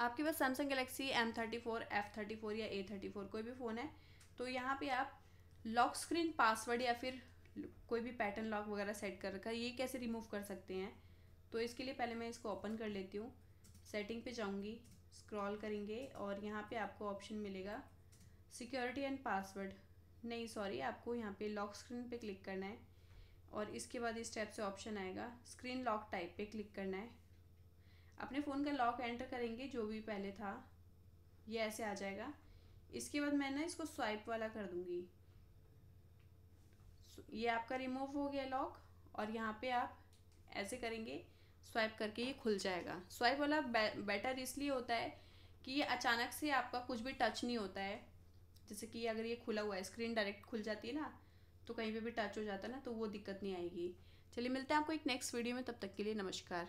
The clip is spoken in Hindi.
आपके पास Samsung Galaxy M thirty four F thirty four या ए थर्टी फोर कोई भी फ़ोन है तो यहाँ पे आप लॉक स्क्रीन पासवर्ड या फिर कोई भी पैटर्न लॉक वगैरह सेट कर रखा है, ये कैसे रिमूव कर सकते हैं? तो इसके लिए पहले मैं इसको ओपन कर लेती हूँ। सेटिंग पे जाऊँगी स्क्रॉल करेंगे और यहाँ पे आपको ऑप्शन मिलेगा सिक्योरिटी एंड पासवर्ड नहीं सॉरी आपको यहाँ पे लॉक स्क्रीन पे क्लिक करना है और इसके बाद इस टाइप से ऑप्शन आएगा स्क्रीन लॉक टाइप पे क्लिक करना है। अपने फ़ोन का लॉक एंटर करेंगे, जो भी पहले था। ये ऐसे आ जाएगा। इसके बाद मैं ना इसको स्वाइप वाला कर दूँगी। ये आपका रिमूव हो गया लॉक और यहाँ पे आप ऐसे करेंगे, स्वाइप करके ये खुल जाएगा। स्वाइप वाला बेटर इसलिए होता है कि ये अचानक से आपका कुछ भी टच नहीं होता है। जैसे कि अगर ये खुला हुआ है, स्क्रीन डायरेक्ट खुल जाती है ना तो कहीं पे भी टच हो जाता है ना तो वो दिक्कत नहीं आएगी। चलिए मिलते हैं आपको एक नेक्स्ट वीडियो में, तब तक के लिए नमस्कार।